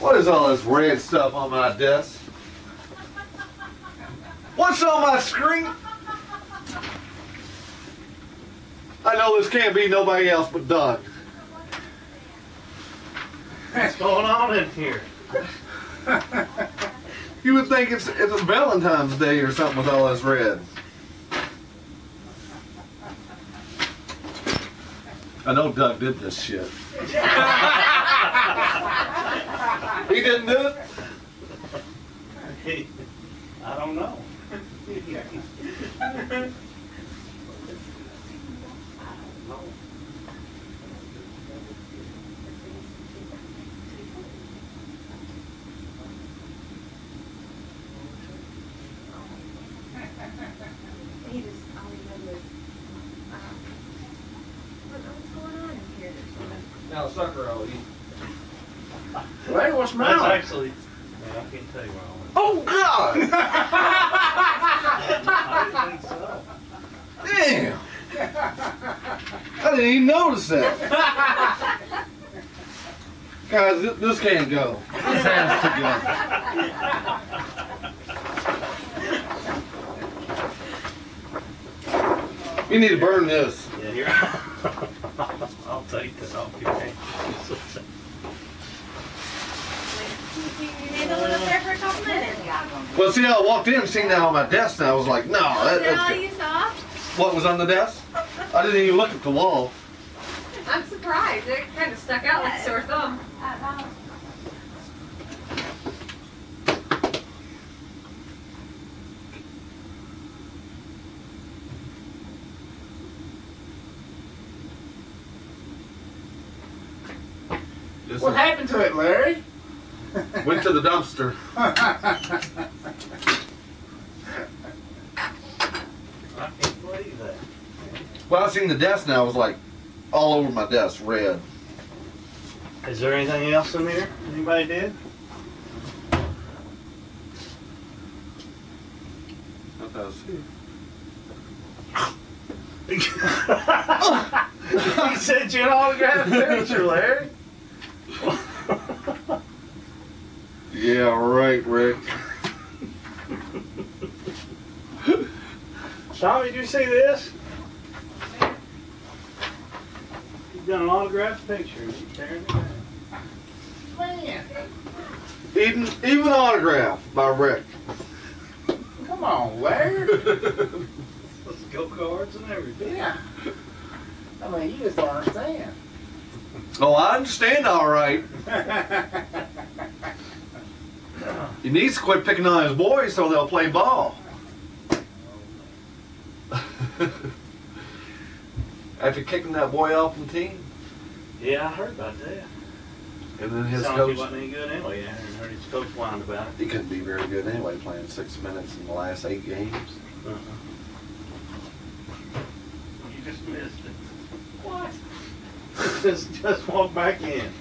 What is all this red stuff on my desk? What's on my screen? I know this can't be nobody else but Doug. What's going on in here? You would think it's it's a Valentine's Day or something with all this red. I know Doug did this shit. he didn't do it? I don't know. He just, all he did was, um, what, what's going on in here? Now, sucker, I'll eat. Larry, what's the That's matter? actually, man, I can't tell you where I went. Oh, God! I didn't think so. Damn! I didn't even notice that. Guys, thi- this can't go. This has to go. You need to burn this. Yeah, here. I'll take this off your hands. You you need to live up there for a couple minutes. Well, see how I walked in, seen that on my desk, and I was like, no, that, Is that all you saw? what was on the desk. I didn't even look at the wall. I'm surprised. It kind of stuck out like a sore thumb. Just What happened to it, Larry? Went to the dumpster. I can't believe that. Well, I've seen the desk now. I was like, all over my desk, red. Is there anything else in there? Anybody did? Not that I see. he sent you an autographed picture, Larry. Yeah, right, Rick. Tommy, did you see this? He's got an autographed picture. He's tearing it down. Man, Even even autograph by Rick. come on, Larry. Let's go cards and everything. Yeah. I mean, you just don't understand. oh, I understand. All right. He needs to quit picking on his boys so they'll play ball. After kicking that boy off the team, Yeah, I heard about that. and then his Sounded like he coach, wasn't any good anyway. I heard his coach whined about it. he couldn't be very good anyway, playing six minutes in the last eight games. Uh-uh. You just missed it. What? just just walk back in.